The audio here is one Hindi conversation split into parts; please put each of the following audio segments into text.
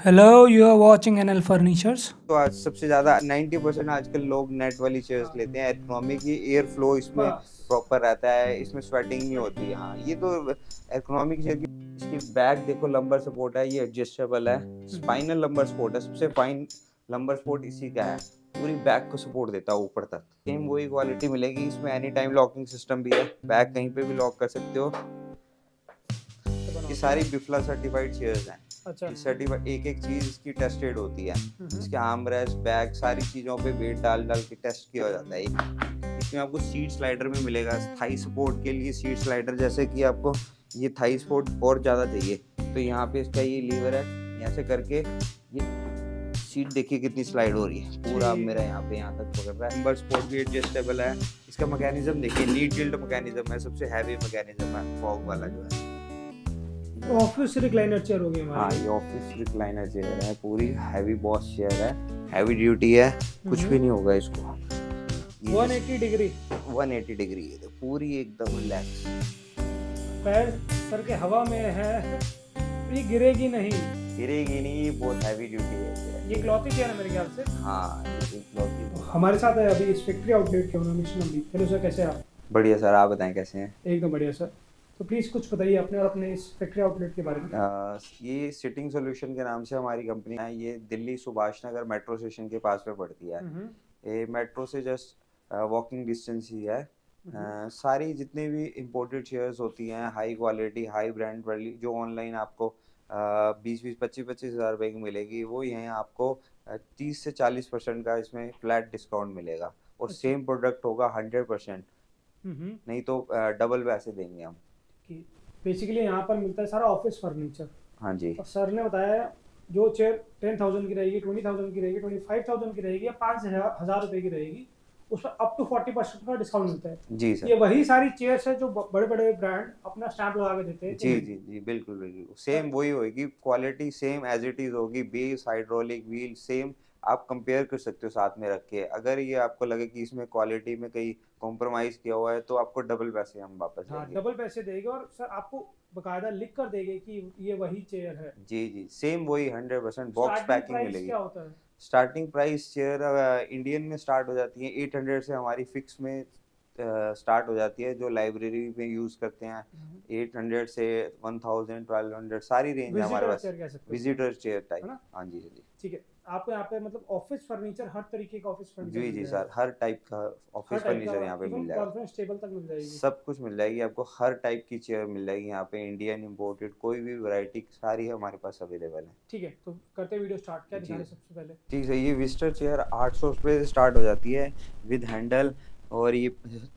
Hello, you are watching NL Furnitures. तो आज सबसे ज़्यादा 90 परसेंट आजकल लोग नेट वाली चेयर्स लेते हैं। इकोनॉमी की एयर फ्लो इसमें प्रॉपर रहता है इसमें स्वेटिंग नहीं होती हाँ। ये तो इकोनॉमिक चेयर की इसकी बैक देखो लंबर सपोर्ट है ये एडजस्टेबल है। स्पाइनल लंबर सपोर्ट है सबसे फाइन लंबर सपोर्ट इसी का है। पूरी बैक को सपोर्ट देता है ऊपर तक। सेम वही क्वालिटी मिलेगी इसमें एनी टाइम लॉकिंग सिस्टम भी है। बैक कहीं पे भी लॉक कर सकते हो। ये सारी बिफला सर्टिफाइड चेयर्स हैं। अच्छा। सर्टिफाइड एक एक चीज़ इसकी टेस्टेड होती है। इसके आर्म रेस्ट बैग सारी चीज़ों पे वेट डाल डाल के टेस्ट किया जाता है। इसमें आपको सीट स्लाइडर भी मिलेगा थाई सपोर्ट के लिए सीट स्लाइडर जैसे कि आपको ये थाई सपोर्ट और ज़्यादा चाहिए। तो यहाँ पे इसका ये लीवर है यहाँ से करके ये सीट देखिए कितनी स्लाइड हो रही है। पूरा। मेरा यहाँ पे यहाँ तक पकड़ रहा है। नंबर सपोर्ट भी एडजस्टेबल है। इसका मैकेनिज्म देखिए लीड गिल्ड मैकेनिज्म है सबसे हैवी मैकेनिज्म है फॉग वाला जो है। ऑफ़िस रिक्लाइनर चेयर हो गई हाँ हमारी ये ऑफ़िस रिक्लाइनर चेयर है पूरी हैवी बॉस चेयर है हैवी ड्यूटी है कुछ भी नहीं होगा इसको। 180 डिग्री 180 डिग्री है पूरी एकदम रिलैक्स पैर सर के हवा में है ये गिरेगी नहीं। गिरेगी नहीं ये बहुत हैवी ड्यूटी है ये क्लॉथी चेयर है मेरे ख्याल से। हाँ ये की- हमारे साथ है अभी इस फैक्ट्री आउटलेट के owner mister Navdeep hello sir कैसे हैं आप? बढ़िया सर आप बताएँ कैसे हैं? एकदम बढ़िया सर। तो प्लीज़ कुछ बताइए अपने और अपने इस फैक्ट्री आउटलेट के बारे में। आ, ये सिटिंग सॉल्यूशन के नाम से हमारी कंपनी है। ये दिल्ली सुभाष नगर मेट्रो स्टेशन के पास में पड़ती है। हम्म, ये मेट्रो से जस्ट वॉकिंग डिस्टेंस ही है। हम्म, अ, सारी जितनी भी इम्पोर्टेड चेयर्स होती हैं हाई क्वालिटी हाई ब्रांड वाली जो ऑनलाइन आपको बीस बीस पच्चीस पच्चीस हज़ार रुपए की मिलेगी वो यहाँ आपको तीस से चालीस परसेंट का इसमें फ्लैट डिस्काउंट मिलेगा। और अच्छा। सेम प्रोडक्ट होगा हंड्रेड परसेंट हम्म, नहीं तो डबल पैसे देंगे हम। कि बेसिकली यहाँ पर मिलता है सारा ऑफ़िस फर्नीचर हाँ जी। और सर ने बताया जो चेयर टेन थाउज़ेंड की रहेगी ट्वेंटी थाउज़ेंड की रहेगी ट्वेंटी फाइव थाउज़ेंड की रहेगी या पाँच हज़ार रुपए की रहेगी उस पर अप टू फोर्टी परसेंट का डिस्काउंट मिलता है। जी सर ये वही सारी चेयर्स है जो बड़े बड़े ब्रांड अपना स्टैंप लगा के देते हैं। जी जी जी बिल्कुल बिल्कुल। सेम वही होगी quality same as it is होगी बेस हाइड्रोलिक व्हील सेम आप कंपेयर कर सकते हो साथ में रख के। अगर ये आपको लगे कि इसमें क्वालिटी में कहीं कॉम्प्रोमाइज किया हुआ है तो आपको डबल पैसे हम वापस हाँ डबल पैसे देगा और सर आपको बकायदा लिख कर देंगे कि ये वही चेयर है। जी जी सेम वही हंड्रेड परसेंट बॉक्स पैकिंग मिलेगी। क्या होता है? स्टार्टिंग प्राइस चेयर इंडियन में स्टार्ट हो जाती है एट हंड्रेड से हमारी फिक्स में स्टार्ट हो जाती है जो लाइब्रेरी में यूज़ करते हैं। एट हंड्रेड से वन थाउज़ेंड ट्वेल्व हंड्रेड सारी रेंज है हमारे पास। विजिटर चेयर टाइप है। हाँ जी जी। ठीक है। आपको यहाँ पे मतलब ऑफ़िस फर्नीचर हर तरीके का ऑफ़िस फर्नीचर जी जी सर हर टाइप का ऑफ़िस फर्नीचर यहाँ पे मिल जाएगा। कॉन्फ्रेंस टेबल तक मिल जाएगी। सब कुछ मिल जाएगी आपको हर टाइप की चेयर मिल जाएगी यहाँ पे इंडियन इम्पोर्टेड कोई भी वैरायटी सारी है हमारे पास अवेलेबल है। ठीक है तो करते वीडियो स्टार्ट क्या सबसे पहले? ठीक है ये विस्टर चेयर आठ सौ से स्टार्ट हो जाती है विद हैंडल और ये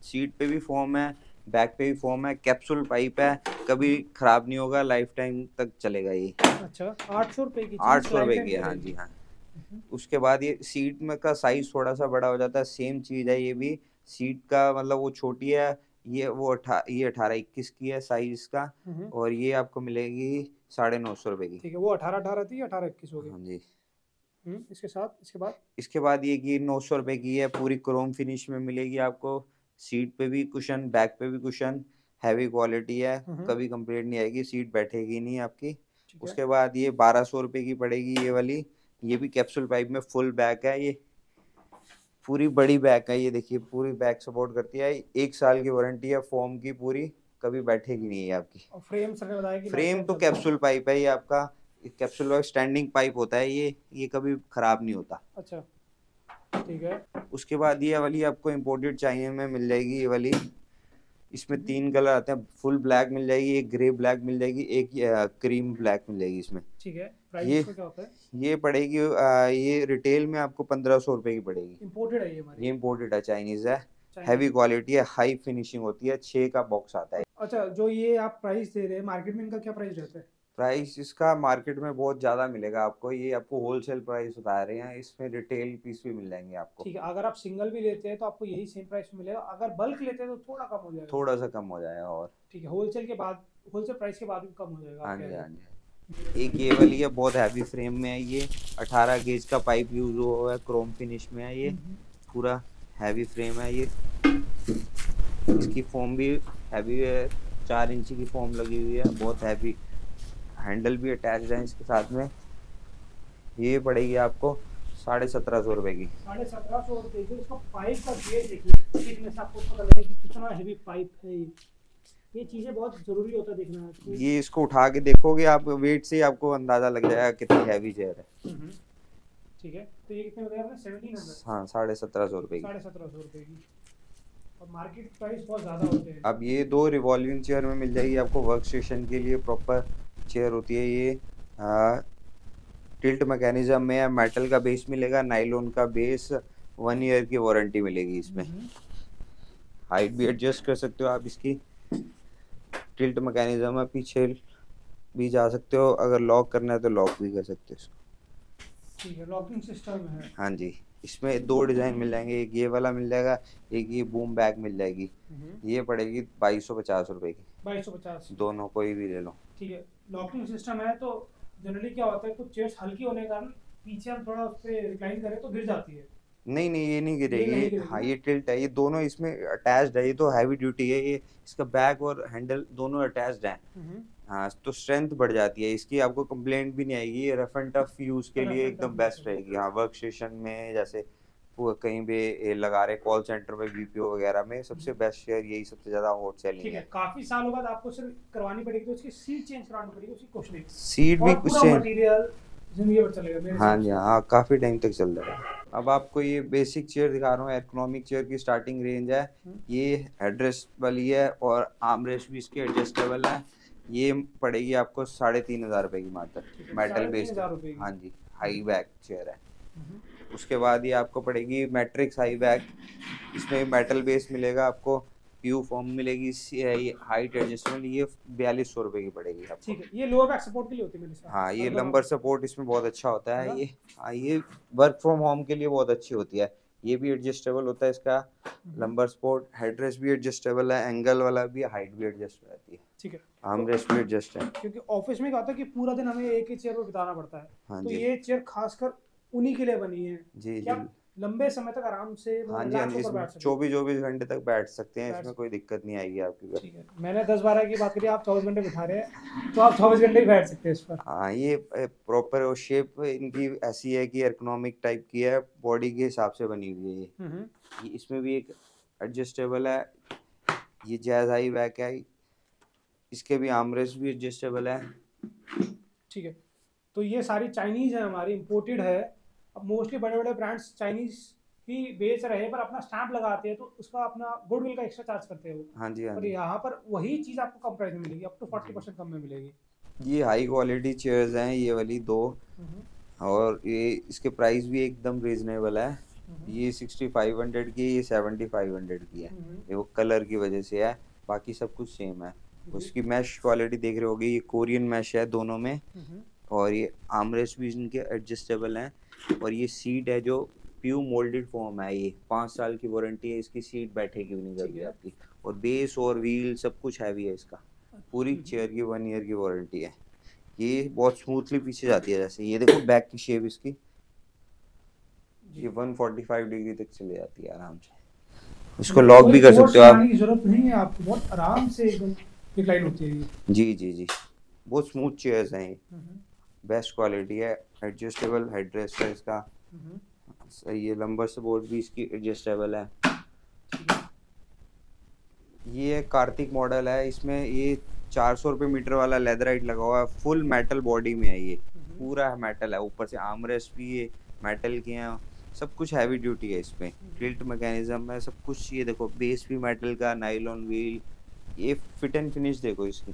सीट पे भी फॉर्म है बैक पे भी फॉर्म है कैप्सूल पाइप है कभी खराब नहीं होगा लाइफ टाइम तक चलेगा ये। अच्छा आठ सौ रुपए की आठ सौ रुपये की हाँ जी हाँ। हम्म। उसके बाद ये सीट में का साइज़ थोड़ा सा बड़ा हो जाता है सेम चीज़ है ये भी। सीट का मतलब वो छोटी है ये वो अठा ये अठारह इक्कीस की है साइज़ इसका हम्म, और ये आपको मिलेगी साढ़े नौ सौ रुपए की। ठीक है वो अठारह अठारह थी अठारह इक्कीस हो गई। हाँ जी। हम्म, इसके साथ इसके बाद? इसके बाद ये की नौ सौ रुपये की है पूरी क्रोम फिनिश में मिलेगी आपको। सीट पे भी कुशन बैक पे भी कुशन हैवी क्वालिटी है हम्म। कभी कंप्लेंट नहीं आएगी सीट बैठेगी नहीं आपकी। उसके बाद ये बारह सौ रुपये की पड़ेगी ये वाली ये भी कैप्सूल पाइप में फुल बैक है ये पूरी बड़ी बैक है ये देखिए पूरी बैक सपोर्ट करती है एक साल की वारंटी है फोम की पूरी कभी बैठेगी नहीं है आपकी। फ्रेम सर ने बताया कि फ्रेम तो कैप्सूल पाइप है ये आपका कैप्सूल पाइप स्टैंडिंग पाइप होता है ये ये कभी खराब नहीं होता। अच्छा ठीक है। उसके बाद ये वाली आपको इम्पोर्टेड चाहिए में मिल जाएगी ये वाली। इसमें तीन कलर आते हैं फुल ब्लैक मिल जाएगी एक ग्रे ब्लैक मिल जाएगी एक क्रीम ब्लैक मिल जाएगी इसमें। ठीक है प्राइस ये- क्या होता है? ये पड़ेगी ये रिटेल में आपको पंद्रह सौ रुपये की पड़ेगी। इंपोर्टेड है ये हमारी। ये इम्पोर्टेड है चाइनीज़ है। हैवी क्वालिटी है हाई फिनिशिंग होती है छः का बॉक्स आता है। अच्छा जो ये आप प्राइस दे रहे हैं मार्केट में इनका क्या प्राइस रहता है? प्राइस इसका मार्केट में बहुत ज़्यादा मिलेगा आपको। ये आपको होलसेल प्राइस बता रहे हैं इसमें रिटेल पीस भी मिल जाएँगे आपको। ठीक है अगर आप सिंगल भी लेते हैं तो आपको यही सेम प्राइस मिलेगा। अगर बल्क लेते हैं तो थोड़ा कम हो जाएगा। थोड़ा सा कम हो जाएगा और। ठीक है होलसेल के बाद होलसेल प्राइस के बाद भी कम हो जाएगा हाँ जी हाँ जी एक ये वाली है बहुत हैवी फ्रेम में है ये। 18 गेज का पाइप यूज़ हुआ है क्रोम फिनिश में है ये। हम्म, पूरा हैवी फ्रेम है ये। इसकी फोम भी हैवी है चार इंची की फोम लगी हुई है बहुत हैवी हैंडल भी अटैच है इसके साथ में। ये पड़ेगी आपको साढ़े सत्रह सौ रुपए की। साढ़े सत्रह सौ रुपए की। इसका पाइप का गेज देखिए। थिकनेस आपको पता लगे कि कितना हैवी पाइप है ये। ये चीज़ें बहुत ज़रूरी होता है देखना। ये इसको उठा के देखोगे आप वेट से आपको अंदाज़ा लग जाएगा कितनी हैवी चेयर है। हम्म, ठीक है। तो ये कितने बताया आपने? हाँ साढ़े सत्रह सौ रुपए की। रुपए और मार्केट प्राइस बहुत ज़्यादा होते हैं। अब ये दो रिवॉल्विंग चेयर में मिल जाएगी आपको वर्क स्टेशन के लिए प्रॉपर चेयर होती है ये। टिल्ट मैकेनिज्म में मेटल का बेस मिलेगा नाइलॉन का बेस वन ईयर की वारंटी मिलेगी इसमें। हम्म, हाइट भी एडजस्ट कर सकते हो आप इसकी। टिल्ट मैकेनिज्म है पीछे भी जा सकते हो अगर लॉक करना है तो लॉक भी कर सकते हो इसको। ठीक है लॉकिंग सिस्टम है। हाँ जी। इसमें दो डिज़ाइन मिल जाएँगे एक ये वाला मिल जाएगा एक ये बूम बैग मिल जाएगी। हम्म, ये पड़ेगी बाईस सौ पचास रुपए की। बाईस सौ पचास। दोनों कोई भी ले लो। ठीक है। लॉकिंग सिस्टम है तो जनरली क्या होता है कुछ चेयर्स हल्की होने के कारण पीछे हम थोड़ा उस पर रिक्लाइन करें तो गिर जाती है। नहीं नहीं ये नहीं ये गिरेगी गिरेगी। हाँ ये टिल्ट है ये दोनों इसमें अटैच्ड है ये तो हैवी ड्यूटी है ये इसका बैक और हैंडल दोनों अटैच्ड हैं। हम्म, हाँ तो स्ट्रेंथ बढ़ जाती है इसकी आपको कंप्लेंट भी नहीं आएगी ये रफ एंड टफ यूज़ के लिए एकदम बेस्ट। रहेगी। हाँ वर्क स्टेशन में जैसे कहीं भी लगा रहे कॉल सेंटर में बीपीओ वगैरह में सबसे बेस्ट शेयर यही सबसे ज़्यादा हॉट सेलिंग है है। काफ़ी सालों बाद आपको सिर्फ़ करवानी पड़ेगी तो उसकी सीट चेंज करानी पड़ेगी उसकी कुछ नहीं। सीट भी कुछ मटेरियल हाँ जी। हाँ काफ़ी टाइम तक चल जाएगा अब आपको ये बेसिक चेयर दिखा रहा हूँ इकोनॉमिक चेयर की स्टार्टिंग रेंज है। हम्म। ये हेडरेस्ट वाली है और आर्मरेस्ट भी इसके एडजस्टेबल है। ये पड़ेगी आपको साढ़े तीन हज़ार रुपए की मात्र मेटल बेस्ड। हाँ जी हाई बैक चेयर है। हम्म, उसके बाद ये आपको पड़ेगी मैट्रिक्स हाई बैक इसमें मेटल बेस मिलेगा आपको पीयू फॉर्म मिलेगी हाइट एडजस्टमेंट ये बयालीस सौ रुपए की पड़ेगी आपको। ठीक है ये लोअर बैक सपोर्ट के लिए होती है। हाँ ये मतलब- लंबर सपोर्ट इसमें बहुत अच्छा होता है है। ये हाँ ये वर्क फ्रॉम होम के लिए बहुत अच्छी होती है। ये भी एडजस्टेबल होता है इसका लंबर सपोर्ट हेडरेस भी एडजस्टेबल है एंगल वाला भी हाइट भी एडजस्ट हो जाती है। ठीक है। आर्म रेस्ट भी एडजस्ट है। क्योंकि ऑफ़िस में क्या होता है कि पूरा दिन हमें एक ही चेयर पर बिताना पड़ता है। हाँ तो ये चेयर खासकर उन्हीं के लिए बनी है। जी जी। लंबे समय तक आराम से हाँ जी हाँ जी हैं। चौबीस चौबीस घंटे तक बैठ सकते हैं इसमें कोई दिक्कत नहीं आएगी आपकी ठीक है। मैंने दस बारह की बात करी आप चौबीस घंटे बिठा रहे हैं तो आप चौबीस घंटे ही बैठ सकते हैं इस पर। हाँ ये प्रॉपर और शेप इनकी ऐसी है कि इकोनॉमिक टाइप की है बॉडी के हिसाब से बनी हुई है ये। हम्म, इसमें भी एक एडजस्टेबल है ये जैज हाई बैक है इसके भी आमरेस भी एडजस्टेबल है। ठीक है। तो ये सारी चाइनीज़ है हमारी इम्पोर्टेड है। अब मोस्टली बड़े बड़े ब्रांड्स चाइनीज़ ही बेच रहे हैं पर अपना स्टैंप लगाते हैं तो उसका अपना गुडविल का एक्स्ट्रा चार्ज करते हैं वो। हाँ जी हाँ पर यहाँ पर वही चीज़ आपको कम प्राइस में मिलेगी अप टू फोर्टी परसेंट कम में मिलेगी। ये हाई क्वालिटी चेयर्स हैं ये वाली दो। हम्म, और ये इसके प्राइस भी एकदम रीजनेबल है। हम्म, ये सिक्सटी फाइव हंड्रेड की ये सेवेंटी फाइव हंड्रेड की है। हम्म, ये वो कलर की वजह से है बाकी सब कुछ सेम है। उसकी मैश क्वालिटी देख रहे होगी ये कोरियन मैश है दोनों में। हम्म, और ये आर्मरेस्ट भी इनके एडजस्टेबल हैं। और ये सीट है जो प्यू मोल्डेड फॉर्म है ये। पाँच साल की वारंटी है इसकी सीट बैठेगी भी नहीं कभी आपकी। और बेस और व्हील सब कुछ हैवी है इसका। पूरी हम्म, चेयर की वन ईयर की वारंटी है। ये बहुत स्मूथली पीछे जाती है जैसे ये देखो बैक की शेप इसकी। ये 145 डिग्री तक चले जाती है आराम से। इसको लॉक भी कर सकते हो आप। ज़रूरत नहीं है आपको बहुत आराम से एकदम रिक्लाइन होती है जी जी जी। बहुत स्मूथ चेयर्स हैं ये। हम्म, बेस्ट क्वालिटी है। एडजस्टेबल हेडरेस्ट है इसका। हम्म, सही है लंबर सपोर्ट भी इसकी एडजस्टेबल है। ये कार्तिक मॉडल है इसमें ये चार सौ रुपये मीटर वाला लेदराइट लगा हुआ है फुल मेटल बॉडी में है ये। हम्म, पूरा मेटल है ऊपर से आर्मरेस्ट भी ये मेटल के हैं सब कुछ हैवी ड्यूटी है इसमें। टिल्ट मैकेनिज्म है सब कुछ ये देखो बेस भी मेटल का नाइलॉन व्हील ये फिट एंड फिनिश देखो इसकी।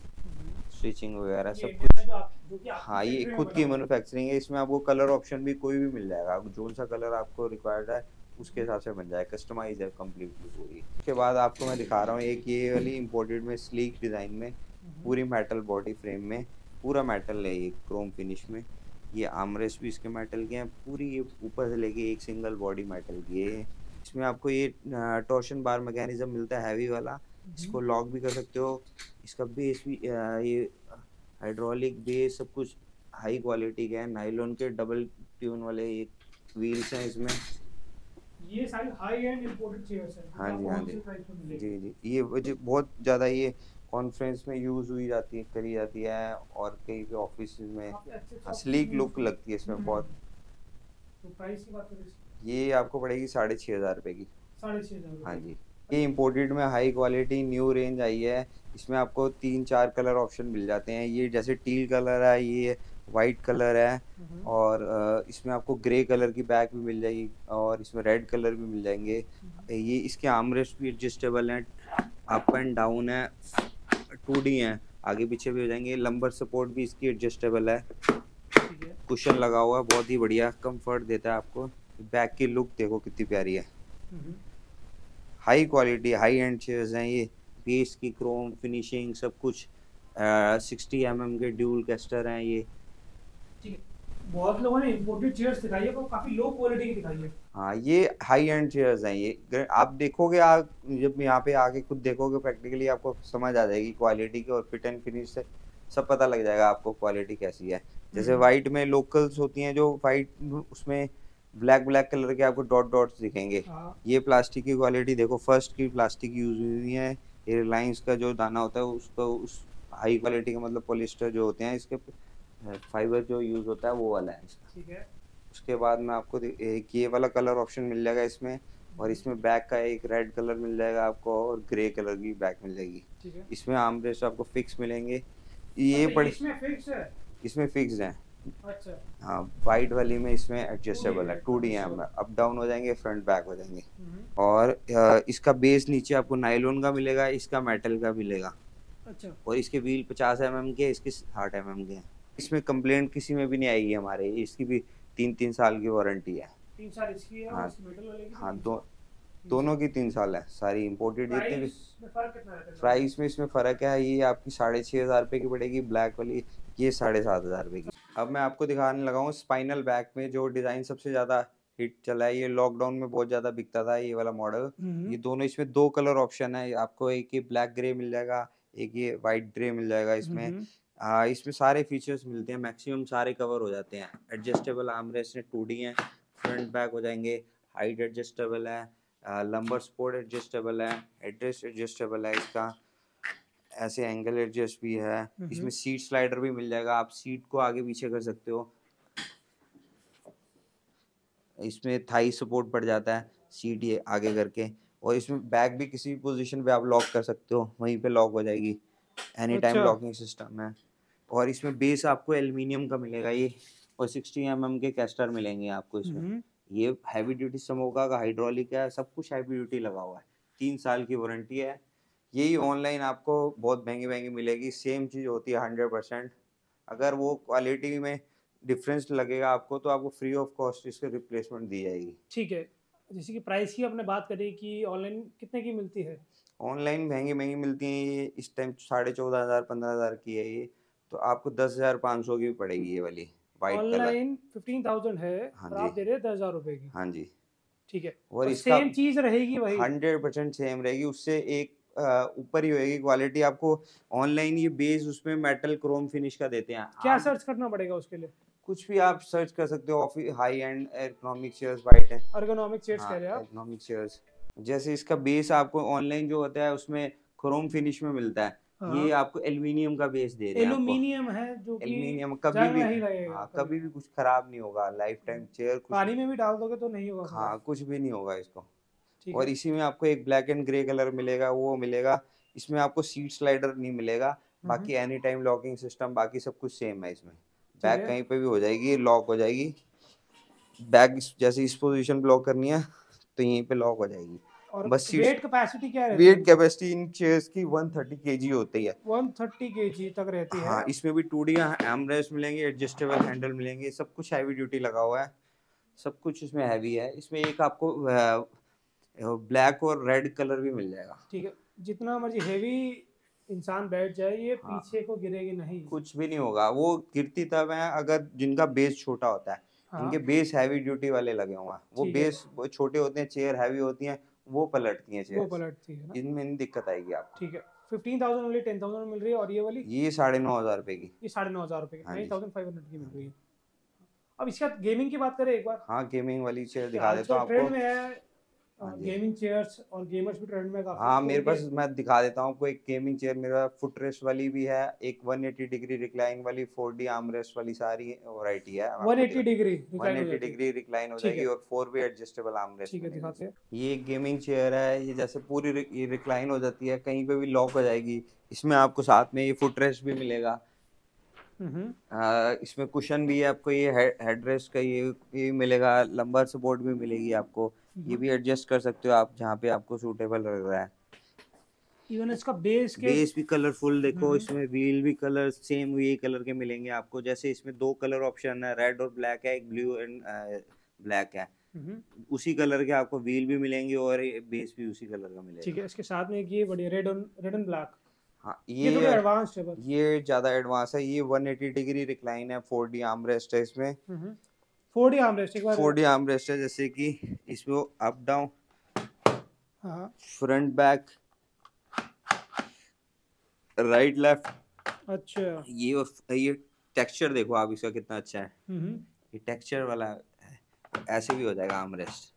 स्टिचिंग वगैरह सब कुछ। हाँ ये खुद की बना है। मैन्युफैक्चरिंग है इसमें आपको कलर ऑप्शन भी कोई भी मिल जाएगा। जो सा कलर आपको रिक्वायर्ड है उसके हिसाब से बन जाए कस्टमाइज है कम्प्लीटली पूरी। उसके बाद आपको मैं दिखा रहा हूँ एक ये वाली इम्पोर्टेड में स्लीक डिज़ाइन में हम्म, पूरी मेटल बॉडी फ्रेम में पूरा मेटल है ये क्रोम फिनिश में। ये आर्मरेस्ट भी इसके मेटल के हैं पूरी ये ऊपर से लेके एक सिंगल बॉडी मेटल की है। इसमें आपको ये टॉर्शन बार मैकेनिज्म मिलता है हैवी वाला इसको लॉक भी कर सकते हो। इसका बेस भी ये हाइड्रोलिक बेस सब कुछ हाई क्वालिटी के हैं। नाइलॉन के डबल ट्यून वाले ये व्हील्स हैं इसमें। ये सारी हाई एंड इंपोर्टेड चेयर्स हैं। हाँ जी, हाँ जी। जी जी। ये वजह बहुत ज़्यादा ये कॉन्फ्रेंस में यूज़ हुई जाती है करी जाती है और कई पे ऑफ़िस में काफ़ी अच्छे हाँ लुक लगती है इसमें हम्म, बहुत। तो प्राइस की बात करें। ये आपको पड़ेगी साढ़े छः हज़ार रुपये की। साढ़े छः हज़ार हाँ जी। ये इम्पोर्टेड में हाई क्वालिटी न्यू रेंज आई है इसमें आपको तीन चार कलर ऑप्शन मिल जाते हैं। ये जैसे टील कलर है ये वाइट कलर है हम्म, और इसमें आपको ग्रे कलर की बैग भी मिल जाएगी और इसमें रेड कलर भी मिल जाएँगे। ये इसके आर्मरेस्ट भी एडजस्टेबल हैं अप एंड डाउन है टू डी हैं आगे पीछे भी हो जाएँगे। लंबर सपोर्ट भी इसकी एडजस्टेबल है। कुशन लगा हुआ है बहुत ही बढ़िया कंफर्ट देता है आपको। बैक की लुक देखो कितनी प्यारी है। हम्म, high quality high end chairs हैं ये बेस की क्रोम फिनिशिंग सब कुछ सिक्सटी एम एम के ड्यूल कैस्टर हैं ये। बहुत लोगों ने इम्पोर्टेड चेयर्स दिखाई है पर काफ़ी लो क्वालिटी की दिखाई है। हाँ ये हाई एंड चेयर्स हैं ये। आप देखोगे आप जब यहाँ पे आके खुद देखोगे प्रैक्टिकली आपको समझ आ जाएगी क्वालिटी की और फिट एंड फिनिश से सब पता लग जाएगा आपको क्वालिटी कैसी है। जैसे हम्म। वाइट में लोकल्स होती हैं जो वाइट उसमें ब्लैक ब्लैक कलर के आपको डॉट डॉट्स दिखेंगे। हाँ। ये प्लास्टिक की क्वालिटी देखो फ़र्स्ट की प्लास्टिक यूज़ हुई है। ये रिलायंस का जो दाना होता है उसको उस हाई क्वालिटी का मतलब पोलिस्टर जो होते हैं इसके फाइबर जो यूज़ होता है वो वाला है इसका। ठीक है। उसके बाद में आपको एक ये वाला कलर ऑप्शन मिल जाएगा इसमें और इसमें बैक का एक रेड कलर मिल जाएगा आपको और ग्रे कलर की बैक मिल जाएगी। इसमें रेस्ट आपको फिक्स मिलेंगे। ये पड़ इसमें फिक्स है। इसमें फिक्स है। हाँ वाइट वाली में इसमें एडजस्टेबल है two D adjustable। Up down हो जाएँगे फ्रंट बैक हो जाएँगे। हम्म, और इसका बेस नीचे आपको नाइलोन का मिलेगा इसका मेटल का मिलेगा। अच्छा। और इसके व्हील पचास एम एम के इसके साठ एम एम के हैं। इसमें कंप्लेंट किसी में भी नहीं आएगी हमारे इसकी भी तीन तीन साल की वारंटी है। तीन साल इसकी है हाँ, की हाँ दो दोनों की तीन साल है सारी इम्पोर्टेड जितनी भी प्राइस में इसमें फ़र्क है ये आपकी साढ़े छः हज़ार रुपये की पड़ेगी ब्लैक वाली ये साढ़े सात हज़ार रुपये की। अब मैं आपको दिखाने लगा हूँ स्पाइनल बैक में जो डिज़ाइन सबसे ज़्यादा हिट चला है। ये लॉकडाउन में बहुत ज़्यादा बिकता था ये वाला मॉडल हम्म, ये दोनों इसमें दो कलर ऑप्शन है। आपको एक ये ब्लैक ग्रे मिल जाएगा एक ये वाइट ग्रे मिल जाएगा इसमें। हम्म, आ, इसमें सारे फीचर्स मिलते हैं। मैक्सिमम सारे कवर हो जाते हैं। एडजस्टेबल आर्मरेस्ट टू डी हैं। फ्रंट बैक हो जाएँगे। हाइट एडजस्टेबल है। लंबर स्पोर्ट एडजस्टेबल है। एड्रेस एडजस्टेबल है इसका। ऐसे एंगल एडजस्ट भी है। इसमें। सीट स्लाइडर भी मिल जाएगा। आप सीट को आगे पीछे कर सकते हो। इसमें थाई सपोर्ट पड़ जाता है सीट ये आगे करके। और इसमें बैग भी किसी भी पोजीशन पे आप लॉक कर सकते हो। वहीं पे लॉक हो जाएगी। Any time. लॉकिंग सिस्टम है। और इसमें बेस आपको एल्यूमिनियम का मिलेगा ये। और 60 एम mm के कैस्टर मिलेंगे आपको इसमें। ये हैवी ड्यूटी समोका का हाइड्रोलिक है। सब कुछ हैवी ड्यूटी लगा हुआ है। तीन साल की वारंटी है। यही ऑनलाइन आपको बहुत महँगी महँगी मिलेगी। सेम चीज़ होती है हंड्रेड परसेंट अगर वो क्वालिटी में डिफरेंस लगेगा आपको तो आपको फ्री ऑफ़ कॉस्ट इसकी रिप्लेसमेंट दी जाएगी। ठीक है। जैसे कि प्राइस की आपने बात करी कि ऑनलाइन कितने की मिलती है? ऑनलाइन महँगी महँगी मिलती हैं। ये इस टाइम साढ़े चौदह हज़ार पंद्रह हज़ार की है ये। तो आपको दस हज़ार पाँच सौ की भी पड़ेगी ये वाली white colour online fifteen thousand है हाँ आप जी। दे रहे दस हज़ार रुपए की। हाँ जी। ठीक है। और इसका सेम चीज़ रहेगी वही हंड्रेड परसेंट सेम रहेगी। उससे एक ऊपर ही होएगी क्वालिटी आपको ऑनलाइन ये बेस उसमें मेटल क्रोम फिनिश का देते हैं। क्या सर्च करना पड़ेगा उसके लिए? कुछ भी आप सर्च कर सकते हो office high and ergonomic chairs white है अर्गोनॉमिक चेयर्स कह रहे हैं एर्गोनॉमिक चेयर्स जैसे इसका बेस आपको ऑनलाइन जो होता है उसमें क्रोम फिनिश में मिलता है। हाँ। ये आपको एल्युमिनियम का बेस दे रहे हैं एल्यूमिनियम है जो कि एल्युमिनियम कभी भी हाँ, कभी। भी कुछ खराब नहीं होगा। लाइफ टाइम चेयर पानी में भी डाल दोगे तो नहीं होगा हाँ कुछ भी नहीं होगा इसको। और इसी में आपको एक ब्लैक एंड ग्रे कलर मिलेगा वो मिलेगा। इसमें आपको सीट स्लाइडर नहीं मिलेगा हम्म, बाकी एनी टाइम लॉकिंग सिस्टम बाकी सब कुछ सेम है इसमें। है। बैग कहीं पे भी हो जाएगी लॉक हो जाएगी। बैग जैसे इस पोजीशन पे लॉक करनी है तो यहीं पे लॉक हो जाएगी। और बस वेट कैपेसिटी क्या रहती वेट कैपेसिटी इन चेयर्स की 130 केजी होती है। है 130 केजी तक रहती है। हाँ इसमें भी टू डी एमरेस्ट मिलेंगे एडजस्टेबल हैंडल मिलेंगे सब कुछ हैवी ड्यूटी लगा हुआ है। सब कुछ इसमें हैवी है। इसमें एक आपको ब्लैक और रेड कलर भी मिल जाएगा। ठीक है जितना मर्ज़ी हेवी इंसान बैठ जाए ये हाँ। पीछे को गिरेगी नहीं। कुछ भी नहीं होगा वो गिरती तब है अगर जिनका बेस छोटा होता है हाँ, इनके बेस हैवी ड्यूटी वाले लगे हुए हैं। वो बेस छोटे होते हैं चेयर हैवी होती हैं वो पलटती हैं वो पलटती है इनमें दिक्कत आएगी आपको। ठीक है फिफ्टीन थाउज़ेंड वाली टेन थाउज़ेंड मिल रही है और ये वाली? ये साढ़े नौ हज़ार रुपए की। ये साढ़े नौ हज़ार रुपए की नाइन थाउज़ेंड फाइव हंड्रेड की मिल रही है। अब इसका गेमिंग की बात करें एक बार। हाँ गेमिंग वाली चेयर दिखा देता हूँ आपको। गेमिंग चेयर्स और गेमर्स भी ट्रेंड में काफ़ी हाँ मेरे पास मैं दिखा देता हूँ आपको एक गेमिंग चेयर मेरा फुट रेस्ट वाली भी है एक 180 डिग्री रिक्लाइन वाली 4D आर्म रेस्ट वाली सारी वैरायटी है 180 डिग्री 180 डिग्री रिक्लाइन हो जाएगी और four way adjustable arm rest ठीक है दिखाते हैं। ये एक गेमिंग चेयर है ये जैसे पूरी रिक्लाइन हो जाती है कहीं पे भी लॉक हो जाएगी इसमें आपको साथ में ये फुट रेस्ट भी मिलेगा। हम्म। इसमें कुशन भी है आपको ये हेड रेस्ट का ये मिलेगा लंबर सपोर्ट भी मिलेगी आपको। ये भी एडजस्ट कर सकते हो आप जहाँ पे आपको सूटेबल लग रहा है। इवन इसका बेस के बेस भी कलरफुल देखो हम्म। इसमें व्हील भी कलर सेम यही कलर के मिलेंगे आपको। जैसे इसमें दो कलर ऑप्शन है रेड और ब्लैक है एक ब्लू एंड ब्लैक है। हम्म, उसी कलर के आपको व्हील भी मिलेंगे और बेस भी उसी कलर का मिलेगा। ठीक है इसके साथ में एक ये बढ़िया red on red and black हाँ ये ये एडवांस्ड है ये ज़्यादा एडवांस है ये 180 डिग्री रिक्लाइन है 4D आर्म रेस्ट है इसमें। हम्म 4D आर्मरेस्ट एक बार 4D आर्म रेस्ट है जैसे कि इसमें अप डाउन हाँ। Front back right left. अच्छा। ये ये टेक्सचर देखो आप इसका कितना अच्छा है। हम्म ये टेक्सचर वाला है ऐसे भी हो जाएगा आर्म रेस्ट।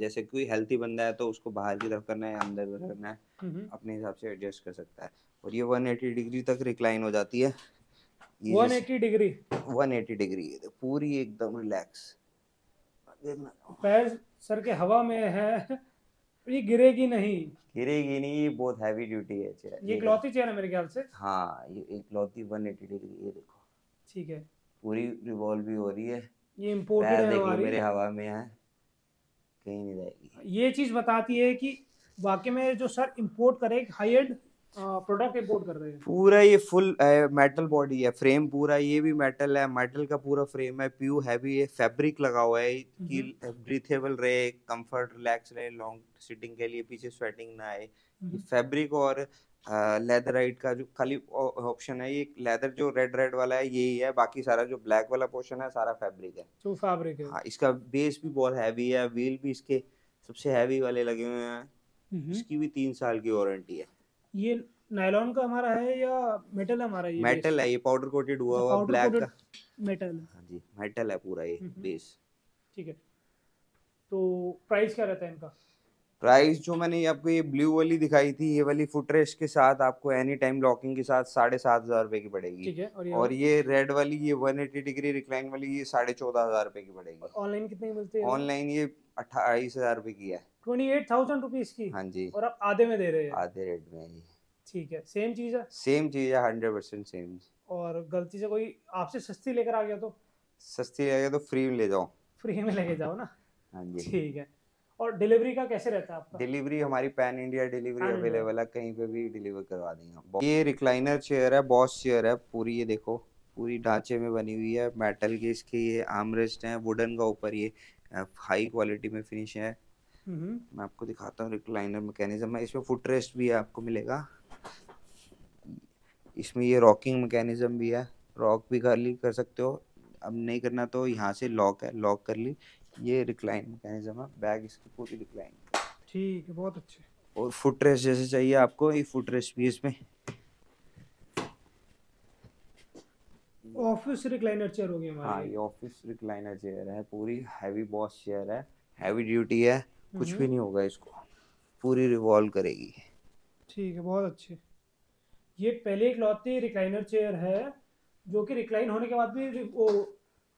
जैसे कोई हेल्थी बंदा है तो उसको बाहर की तरफ़ करना है अंदर की तरफ़ करना है हम्म अपने हिसाब से एडजस्ट कर सकता है। और ये 180 डिग्री तक रिक्लाइन हो जाती है ये जैसे- 180 डिग्री 180 डिग्री है पूरी एकदम रिलैक्स पैर सर के हवा में है ये गिरेगी नहीं गिरेगी नहीं ये बहुत हैवी ड्यूटी है चेयर ये क्लॉथी चेयर है मेरे ख्याल से हाँ ये एक लौती 180 डिग्री ये देखो ठीक है पूरी रिवॉल्व भी हो रही है ये इम्पोर्टेड है हमारी मेरे हवा में है कहीं नहीं जाएगी ये चीज़ बताती है कि वाकई में जो सर इंपोर्ट करे हाई एंड प्रोडक्ट इंपोर्ट कर रहे हैं। पूरा ये फुल मेटल बॉडी है फ्रेम पूरा ये भी मेटल है मेटल का पूरा फ्रेम है प्यू हैवी है फैब्रिक लगा हुआ है कि ब्रीथेबल रहे कंफर्ट रिलैक्स रहे लॉन्ग सिटिंग के लिए पीछे स्वेटिंग ना आए। ये फैब्रिक और लेदराइट का जो खाली ऑप्शन है ये लेदर जो रेड रेड वाला है यही है बाकी सारा जो ब्लैक वाला पोर्शन है सारा फैब्रिक है। जो फैब्रिक है। हाँ इसका बेस भी बहुत हैवी है व्हील भी इसके सबसे हैवी वाले लगे हुए हैं। हम्म। इसकी भी तीन साल की वारंटी है। ये नायलॉन का हमारा है या मेटल हमारा ये मेटल है ये पाउडर कोटेड हुआ हुआ ब्लैक का। मेटल हाँ जी मेटल है पूरा ये। बेस ठीक है। तो प्राइस क्या रहता है इनका? प्राइस जो मैंने ये आपको ये ब्लू वाली दिखाई थी ये वाली फुटरेस्ट के साथ आपको एनी टाइम लॉकिंग के साथ साढ़े सात हज़ार रुपए की पड़ेगी। ठीक है और ये और ये रेड वाली ये 180 डिग्री रिक्लाइन वाली ये साढ़े चौदह हज़ार रुपए की पड़ेगी। ऑनलाइन कितने की मिलती है? ऑनलाइन ये अट्ठाईस हज़ार रुपए की है। ट्वेंटी एट थाउज़ेंड रुपीज़ की हाँ जी। और आप आधे में दे रहे हैं। आधे रेट में है। ठीक है सेम चीज़ है? सेम चीज़ है हंड्रेड परसेंट सेम और गलती से कोई आपसे सस्ती लेकर आ गया तो? सस्ती लगे तो फ्री में ले जाओ। फ्री में लेके जाओ ना? हाँ जी। ठीक है। और डिलीवरी का कैसे रहता है आपका? डिलीवरी हमारी पैन इंडिया डिलीवरी अवेलेबल है कहीं पे भी डिलीवर करवा देंगे हम। ये रिक्लाइनर चेयर है बॉस चेयर है पूरी ये देखो पूरी ढांचे में बनी हुई है मेटल के इसके ये आर्मरेस्ट हैं वुडन का ऊपर ये हाई क्वालिटी में फिनिश है। मैं आपको दिखाता हूँ रिक्लाइनर मैकेनिज्म है इसमें फुट रेस्ट भी है आपको मिलेगा। इसमें ये रॉकिंग मैकेनिज्म भी है। रॉक भी कर ली कर सकते हो। अब नहीं करना तो यहाँ से लॉक है लॉक कर ली। ये रिक्लाइन मैकेनिज्म है। बैग इसकी पूरी रिक्लाइन ठीक है बहुत अच्छे। और फुट रेस्ट जैसे चाहिए आपको ये फुट रेस्ट भी इसमें। ऑफ़िस रिक्लाइनर चेयर होगी हाँ ये ऑफ़िस रिक्लाइनर चेयर है पूरी। हैवी बॉस चेयर है। हैवी ड्यूटी है। कुछ भी नहीं होगा इसको। पूरी रिवॉल्व करेगी। ठीक है बहुत अच्छे। ये पहले एक लौती रिक्लाइनर चेयर है जो कि रिक्लाइन होने के बाद भी वो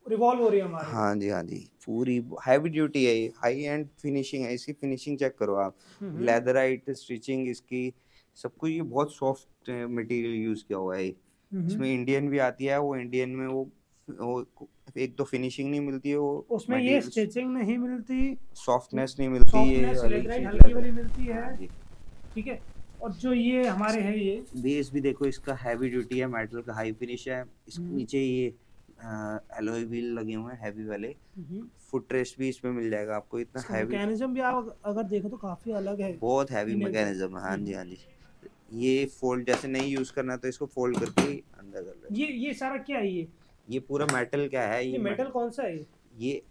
रिवॉल्व हो रही है हमारी। हाँ जी हाँ जी। पूरी हैवी ड्यूटी है ये। हाई एंड फिनिशिंग है। इसकी फिनिशिंग चेक करो आप। हम्म, लेदराइट स्टिचिंग इसकी सब कुछ। ये बहुत सॉफ्ट मटेरियल यूज़ किया हुआ है हम्म। इसमें इंडियन भी आती है वो इंडियन में वो एक तो फिनिशिंग नहीं मिलती है वो उसमें ये स्टिचिंग नहीं मिलती सॉफ्टनेस नहीं मिलती लेदराइट चीज़ हल्की वाली मिलती हाँ। है ठीक है और जो ये हमारे है ये बेस भी देखो इसका हैवी ड्यूटी है मेटल का हाई फिनिश है। इसके हम्म। नीचे ये एलॉय व्हील लगे हुए हैं हैवी वाले। फुट रेस्ट भी इसमें मिल जाएगा आपको इतना हैवी मैकेनिज्म भी आप अगर देखो तो काफ़ी अलग है। बहुत हैवी मैकेनिज्म है। हाँ। जी हम्म। हाँ जी। ये फोल्ड जैसे नहीं यूज़ करना तो इसको फोल्ड करके अंदर कर लो ये ये सारा क्या है ये? ये पूरा मेटल क्या है ये ये मेटल कौन सा है? ये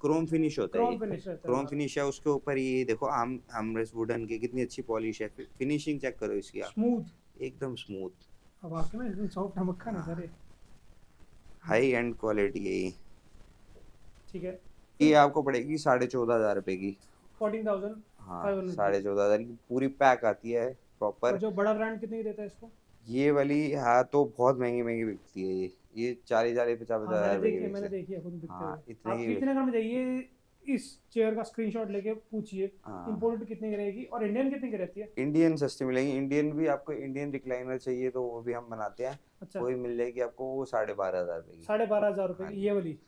क्रोम फिनिश होता है क्रोम फिनिश है है। उसके ऊपर ये देखो आम आमरेस वुडन की कितनी अच्छी पॉलिश है। फिनिशिंग चेक करो इसकी आप। स्मूथ एकदम स्मूथ अब वाकई में एकदम सॉफ्ट हाँ। नज़र है। हाई एंड क्वालिटी है ये। ठीक है। ये आपको पड़ेगी साढ़े चौदह हज़ार रुपए की। फोर्टीन थाउज़ेंड हाँ साढ़े चौदह हज़ार की पूरी पैक आती है प्रॉपर जो बड़ा ब्रांड कितने की देता है इसको? ये वाली हाँ तो बहुत महँगी महँगी बिकती है ये। ये चालीस चालीस पचास हाँ, पचास हज़ार है हाँ। इतने की कितने का जाइए इस चेयर का स्क्रीनशॉट लेके पूछिए। हाँ। इंपोर्टेड कितने की रहेगी और इंडियन कितने की रहती है? इंडियन सस्ती मिलेगी। इंडियन भी आपको इंडियन रिक्लाइनर चाहिए तो वो भी हम बनाते हैं। अच्छा। वो भी मिल जाएगी आपको वो साढ़े बारह हज़ार रुपए की। साढ़े बारह हज़ार रुपए हाँ की ये वाली?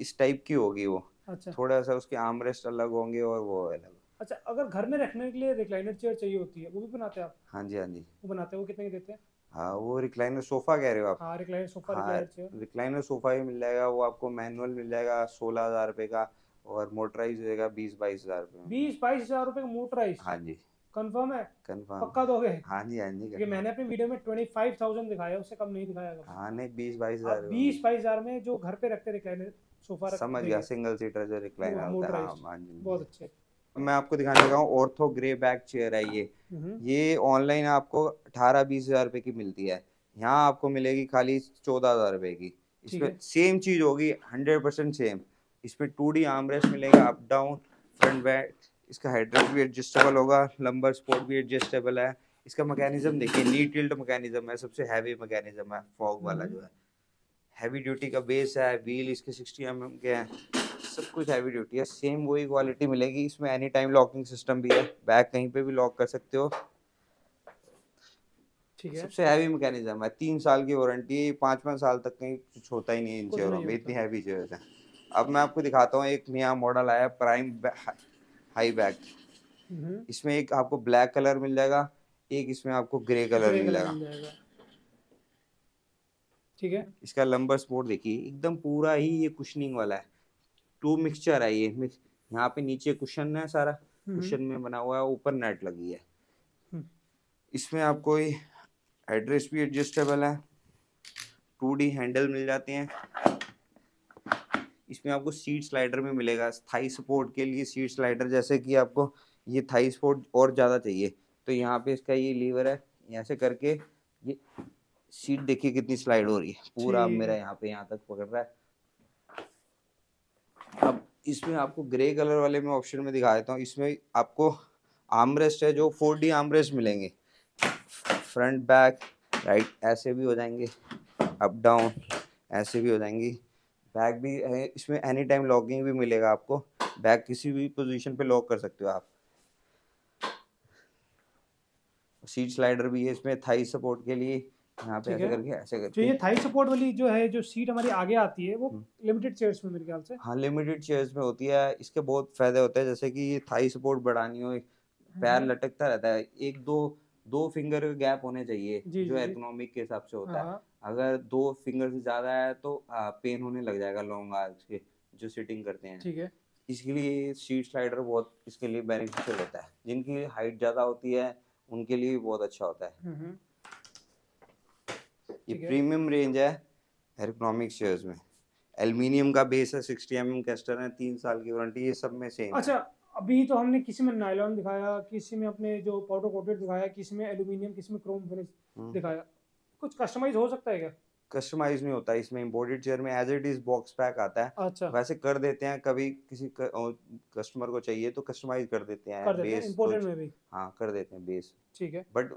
इस टाइप की होगी वो। अच्छा। थोड़ा सा उसके आर्मरेस्ट अलग होंगे और वो अलग। अच्छा अगर घर में रखने के लिए रिक्लाइनर चेयर चाहिए होती है वो भी बनाते हैं आप? हाँ जी हाँ जी। वो बनाते हैं वो कितने की देते हैं? हाँ वो रिक्लाइनर सोफा कह रहे हो आप? हाँ रिक्लाइनर सोफा हाँ रिक्लाइनर रिक्लाइनर सोफा भी मिल जाएगा वो आपको मैनुअल मिल जाएगा सोलह हज़ार रुपए का और मोटराइज रहेगा बीस बाईस हज़ार रुपए बीस बाईस हज़ार रुपए का मोटराइज हाँ जी। कंफर्म है? कंफर्म पक्का दोगे? हाँ जी हाँ जी क्योंकि मैंने अपने वीडियो में ट्वेंटी फाइव थाउज़ेंड दिखाया उससे कम नहीं दिखाया हाँ नहीं बीस बाईस हज़ार। बीस बाईस हज़ार में जो घर पे रखते रिक्लाइनर सोफा समझ गया सिंगल सीटर जो रिक्लाइनर होता है। हाँ। हाँ जी। बहुत अच्छे। मैं आपको दिखाने लगा हूँ ऑर्थो ग्रे बैक चेयर है ये। हम्म, ये ऑनलाइन आपको अठारह बीस हज़ार रुपए की मिलती है। यहाँ आपको मिलेगी खाली चौदह हज़ार रुपए की। इसमें सेम चीज़ होगी हंड्रेड परसेंट सेम इसमें टू डी आर्मरेस्ट मिलेगा अप डाउन फ्रंट बैक इसका हेडरेस्ट भी एडजस्टेबल होगा लंबर स्पोर्ट भी एडजस्टेबल है। इसका मैकेनिज्म देखिए नी टिल्ट मैकेनिज्म है सबसे हैवी मैकेनिज्म है फॉग वाला हम्म। जो है। हैवी ड्यूटी का बेस है व्हील इसके 60 एम के हैं। सब कुछ हैवी ड्यूटी है। सेम वही क्वालिटी मिलेगी। इसमें एनी टाइम लॉकिंग सिस्टम भी है। बैक कहीं पे भी लॉक कर सकते हो। ठीक है। सबसे हैवी मैकेनिज्म है। तीन साल की वारंटी है पाँच पाँच साल तक कहीं कुछ होता ही नहीं है इन चेयरों में। इतनी हैवी चेयर्स हैं। अब मैं आपको दिखाता हूँ एक नया मॉडल आया प्राइम हाई बैक हम्म, इसमें एक आपको ब्लैक कलर मिल जाएगा एक इसमें आपको ग्रे कलर मिल जाएगा। मिल जाएगा। ठीक है। इसका लंबर स्पोर्ट देखिए एकदम पूरा ही ये कुशनिंग वाला है। टू मिक्सचर है ये यहाँ पे नीचे कुशन है सारा हम्म, कुशन में बना हुआ है ऊपर नेट लगी है। हम्म। इसमें आपको एड्रेस भी एडजस्टेबल है टू डी हैंडल मिल जाते हैं। इसमें आपको सीट स्लाइडर में मिलेगा थाई सपोर्ट के लिए सीट स्लाइडर जैसे कि आपको ये थाई सपोर्ट और ज़्यादा चाहिए। तो यहाँ पे इसका ये लीवर है यहाँ से करके ये सीट देखिए कितनी स्लाइड हो रही है। पूरा मेरा यहाँ पे यहाँ तक पकड़ रहा है। अब इसमें आपको ग्रे कलर वाले में ऑप्शन में दिखा देता हूँ। इसमें आपको आमरेस्ट है, जो फोर डी आमरेस्ट मिलेंगे। फ्रंट बैक राइट ऐसे भी हो जाएँगे। अप डाउन ऐसे भी हो जाएँगी। बैक भी है, इसमें एनी टाइम लॉकिंग भी मिलेगा आपको। बैक किसी भी पोजीशन पे लॉक कर सकते हो आप। सीट स्लाइडर भी है, इसमें थाई सपोर्ट के लिए। यहाँ पे ऐसे करके ऐसे जो ये थाई सपोर्ट वाली जो है जो सीट हमारी आगे आती है वो हम्म। लिमिटेड चेयर्स में मेरे ख्याल से? हाँ लिमिटेड चेयर्स में होती है। इसके बहुत फ़ायदे होते हैं जैसे कि थाई सपोर्ट बढ़ानी हो पैर हम्म, लटकता रहता है। एक दो दो फिंगर का गैप होने चाहिए जी, जी। के हिसाब से होता है। हाँ, अगर दो फिंगर से ज़्यादा है तो पेन होने लग जाएगा लॉन्ग आर्म्स के जो सिटिंग करते हैं। ठीक है। इसके लिए सीट स्लाइडर बहुत इसके लिए बेनिफिशियल होता है। जिनकी हाइट ज़्यादा होती है उनके लिए भी बहुत अच्छा होता है। हम्म, हम्म, ये प्रीमियम रेंज है एर्गोनॉमिक शेयर्स में। एल्युमिनियम का बेस है 60 एम एम कैस्टर है तीन साल की वारंटी ये सब में सेम अच्छा अभी तो हमने किसी में नायलॉन दिखाया किसी में अपने जो पाउडर कोटेड दिखाया किसी में एल्यूमिनियम किसी में क्रोम फिनिश दिखाया। कुछ कस्टमाइज हो सकता है क्या? कस्टमाइज नहीं होता इसमें इम्पोर्टेड चेयर में as it is box pack आता है। अच्छा। वैसे कर देते हैं कभी किसी कस्टमर को चाहिए तो कस्टमाइज कर देते हैं कर देते बेस इम्पोर्टेड में भी। हाँ कर देते हैं बेस ठीक है। बट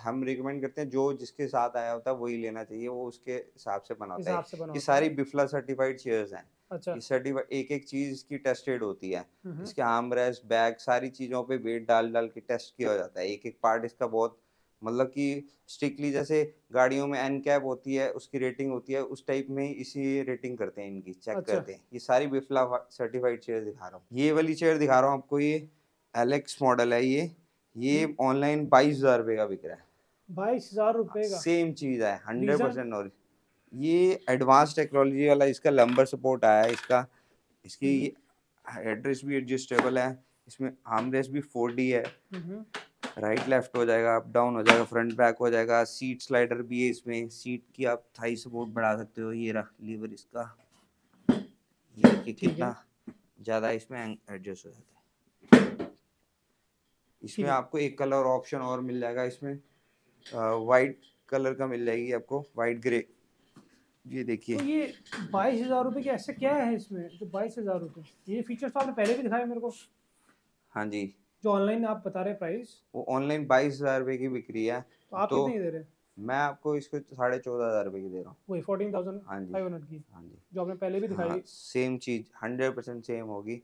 हम रिकमेंड करते हैं जो जिसके साथ आया होता है वही लेना चाहिए वो उसके हिसाब से बनाता है। ये सारी बिफला सर्टिफाइड चेयर्स हैं। अच्छा। एक एक चीज़ की टेस्टेड होती है। हम्म, इसके आर्म रेस्ट बैग सारी चीज़ों पे वेट डाल डाल के टेस्ट किया जाता है। एक एक पार्ट इसका बहुत मतलब कि स्ट्रिक्टली जैसे गाड़ियों में एन कैप होती है उसकी रेटिंग होती है उस टाइप में ही इसी रेटिंग करते हैं इनकी चेक अच्छा। करते हैं। ये सारी बिफला सर्टिफाइड चेयर दिखा रहा हूँ। ये वाली चेयर दिखा रहा हूँ आपको ये एलेक्स मॉडल है ये। ये ऑनलाइन बाईस हज़ार रुपये का बिक रहा है। बाईस हज़ार रुपए का? सेम चीज़ है हंड्रेड परसेंट और ये एडवांस टेक्नोलॉजी वाला इसका लंबर सपोर्ट आया है इसका इसकी एड्रेस भी एडजस्टेबल है इसमें आर्मरेस्ट भी फोर डी है। हम्म, राइट लेफ़्ट हो जाएगा अप डाउन हो जाएगा फ्रंट बैक हो जाएगा सीट स्लाइडर भी है इसमें। सीट की आप थाई सपोर्ट बढ़ा सकते हो। ये रहा लीवर इसका। ये है। कितना ज़्यादा इसमें एडजस्ट हो जाता है। इसमें आपको एक कलर ऑप्शन और मिल जाएगा इसमें। वाइट कलर का मिल जाएगी आपको वाइट ग्रे ये देखिए। तो ये बाईस हज़ार रुपये के ऐसे क्या है इसमें? जो बाईस हज़ार रुपये ये फीचर्स तो आपने पहले भी दिखाया मेरे को। हाँ जी। जो ऑनलाइन आप बता रहे प्राइस वो ऑनलाइन बाईस हज़ार रुपए की बिक्री है। तो आप तो- कितने दे रहे हैं? मैं आपको इसको साढ़े चौदह हज़ार रुपए की दे रहा हूँ। वही फोर्टीन थाउज़ेंड हाँ जी। फाइव हंड्रेड की। हाँ जी। जो आपने पहले भी दिखाई। हाँ सेम चीज़ हंड्रेड परसेंट सेम होगी।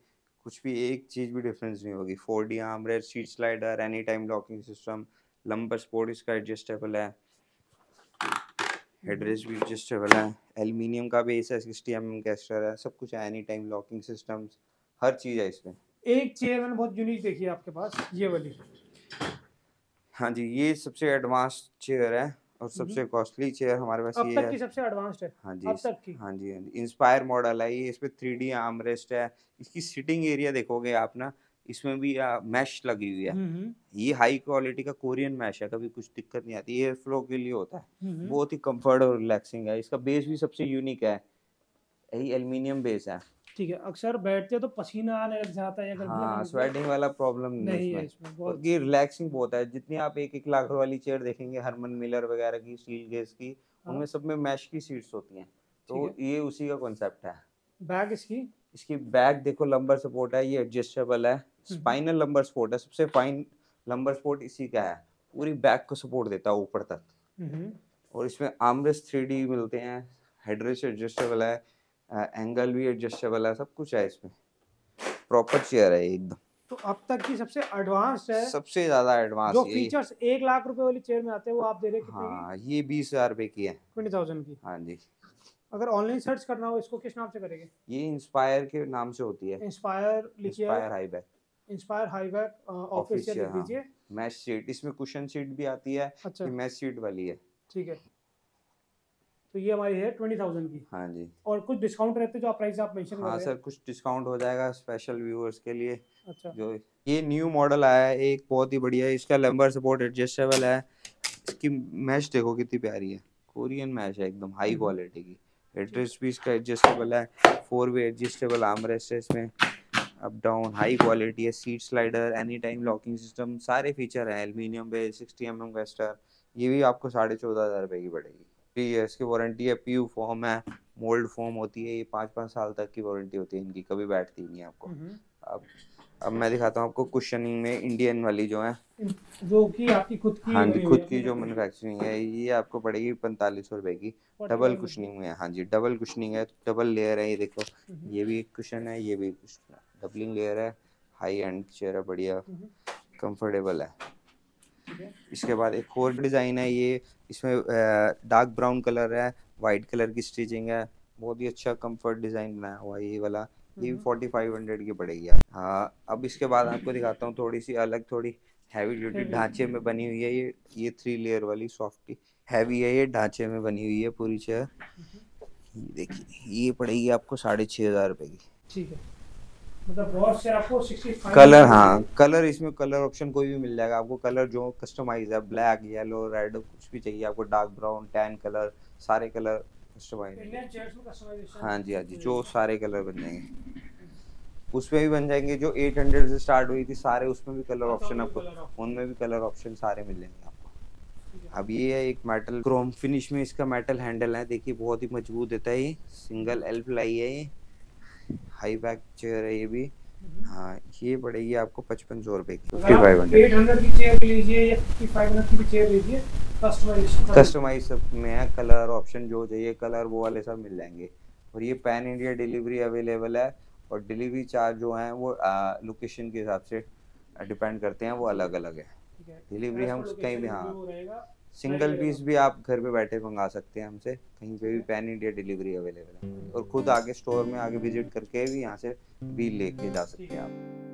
कुछ भी एक चीज़ भी डिफरेंस नहीं होगी। Four D armrest seat slider any time locking system lumbar support इसका एडजस्टेबल है। हेडरेस्ट भी एडजस्टेबल है। एल्यूमिनियम का बेस है सिक्सटी एम एम कैस्टर है। सब कुछ है एनी टाइम लॉकिंग सिस्टम्स हर चीज़ है इसमें। एक चेयर मैंने बहुत यूनिक देखी है आपके पास ये वाली। हाँ जी ये सबसे एडवांस चेयर है और सबसे कॉस्टली चेयर हमारे पास ये तक है। की सबसे एडवांस्ड है? हाँ जी अब तक की? हाँ जी हाँ जी। इंस्पायर मॉडल है ये इस पे थ्री डी आर्मरेस्ट है। इसकी सिटिंग एरिया देखोगे आप ना इसमें भी आ, मैश लगी हुई है। हम्म, ये हाई क्वालिटी का कोरियन मैश है कभी कुछ दिक्कत नहीं आती एयर फ्लो के लिए होता है। हम्म, बहुत ही कंफर्ट और रिलैक्सिंग है। इसका बेस भी सबसे यूनिक है। यही एल्यूमिनियम बेस है। ठीक है अक्सर बैठते तो पसीना आने लग जाता है या हाँ स्वेटिंग वाला प्रॉब्लम नहीं नहीं है है इसमें बहुत ये रिलैक्सिंग बहुत है। जितनी आप एक एक लाख वाली चेयर देखेंगे हरमन मिलर वगैरह की स्टील गेज की हाँ। उनमें सब में मैश की सीट्स होती हैं। तो ठीक ये उसी का कॉन्सेप्ट है। बैग इसकी? इसकी बैक देखो लंबर सपोर्ट है ये एडजस्टेबल है। स्पाइनल लंबर सपोर्ट है। सबसे फाइन लंबर सपोर्ट इसी का है। पूरी बैक को सपोर्ट देता है ऊपर तक। हम्म, और इसमें आर्मरेस्ट थ्री मिलते हैं। हेडरेस्ट एडजस्टेबल है। एंगल भी एडजस्टेबल है सब कुछ है इसमें। प्रॉपर चेयर है एकदम। तो अब तक की सबसे एडवांस है सबसे ज़्यादा एडवांस जो फीचर्स एक लाख रुपए वाली चेयर में आते हैं वो आप दे रहे हैं की? हाँ ये बीस हज़ार रुपए की है। ट्वेंटी थाउज़ेंड की। हाँ जी। अगर ऑनलाइन सर्च करना हो इसको किस नाम से करेंगे? ये इंस्पायर के नाम से होती है। इंस्पायर लिखिए। Inspire high back Inspire high back official लिख। दीजिए। मैश सीट इसमें कुशन सीट भी आती है अच्छा। मैश सीट वाली है। ठीक है। तो ये हमारी है ट्वेंटी थाउज़ेंड की। हाँ जी। और कुछ डिस्काउंट रहते हैं जो आप प्राइस आप मेंशन हाँ सर कुछ डिस्काउंट हो जाएगा स्पेशल व्यूअर्स के लिए। अच्छा। जो ये न्यू मॉडल आया है एक बहुत ही बढ़िया है इसका लंबर सपोर्ट एडजस्टेबल है। इसकी मैश देखो कितनी प्यारी है। कोरियन मैश है एकदम हाई हम्म। क्वालिटी की। एड्रेस भी इसका एडजस्टेबल है। फोर वे एडजस्टेबल आर्मरेस्ट है इसमें। अप डाउन हाई क्वालिटी है। Seat slider any time locking system सारे फीचर हैं। एल्यूमिनियम पे सिक्सटी एम एम वेस्टर ये भी आपको साढ़े चौदह हज़ार रुपये की पड़ेगी। थ्री ईयर्स की वारंटी है पी फॉर्म है मोल्ड फॉर्म होती है ये पाँच पाँच साल तक की वारंटी होती है इनकी कभी बैठती नहीं है आपको। हम्म। अब अब मैं दिखाता हूँ आपको कुशनिंग में इंडियन वाली जो है। जो कि आपकी खुद की हाँ जी खुद की जो मैन्युफैक्चरिंग है ये आपको पड़ेगी पैंतालीस सौ रुपए की। डबल कुशनिंग में है हाँ जी डबल कुशनिंग है डबल लेयर है ये देखो। हम्म, ये भी एक कुशन है ये भी डबलिंग लेयर है हाई एंड चेयर है बढ़िया। हम्म, कंफर्टेबल है। इसके बाद एक और डिज़ाइन है ये इसमें डार्क ब्राउन कलर है वाइट कलर की स्टिचिंग है बहुत ही अच्छा कंफर्ट डिज़ाइन बनाया हुआ है ये वाला। ये भी हम्म। फोर्टी फाइव हंड्रेड की पड़ेगी। हाँ अब इसके बाद आपको दिखाता हूँ थोड़ी सी अलग थोड़ी हैवी ड्यूटी ढांचे में बनी हुई है ये ये थ्री लेयर वाली सॉफ्टी हैवी है ये ढांचे में बनी हुई है पूरी चेयर ये देखिए ये पड़ेगी आपको साढ़े छः हज़ार रुपये की। ठीक है। मतलब ब्रॉस से आपको 65 कलर हाँ कलर इसमें कलर ऑप्शन कोई भी मिल जाएगा। आपको कलर जो कस्टमाइज है ब्लैक येलो रेड कुछ भी चाहिए आपको डार्क ब्राउन टैन कलर सारे कलर कस्टमाइज हाँ जी हाँ जी जो सारे कलर बन जाएँगे। उसमें भी बन जाएँगे जो 800 से स्टार्ट हुई थी सारे उसमें भी कलर ऑप्शन आपको उनमें भी कलर ऑप्शन सारे मिल जाएँगे आपको। अब ये है एक मेटल क्रोम फिनिश में इसका मेटल हैंडल है। देखिए बहुत ही मज़बूत देता है ये। सिंगल एल प्लाई है ये। हाई बैक चेयर है ये भी। हम्म। हाँ ये पड़ेगी आपको पचपन सौ रुपए की। फिफ्टी फाइव हंड्रेड की चेयर लीजिए या 5500 की चेयर लीजिए कस्टमाइज सब में है कलर ऑप्शन जो चाहिए कलर वो वाले सब मिल जाएँगे। और ये पैन इंडिया डिलीवरी अवेलेबल है और डिलीवरी चार्ज जो है वो लोकेशन के हिसाब से डिपेंड करते हैं वो अलग अलग है। डिलीवरी हम कहीं भी हाँ। सिंगल पीस भी आप घर पे बैठे मंगा सकते हैं हमसे। कहीं पे भी पैन इंडिया डिलीवरी अवेलेबल है। और खुद आगे स्टोर में आगे विज़िट करके भी यहाँ से भी लेके जा सकते हैं आप।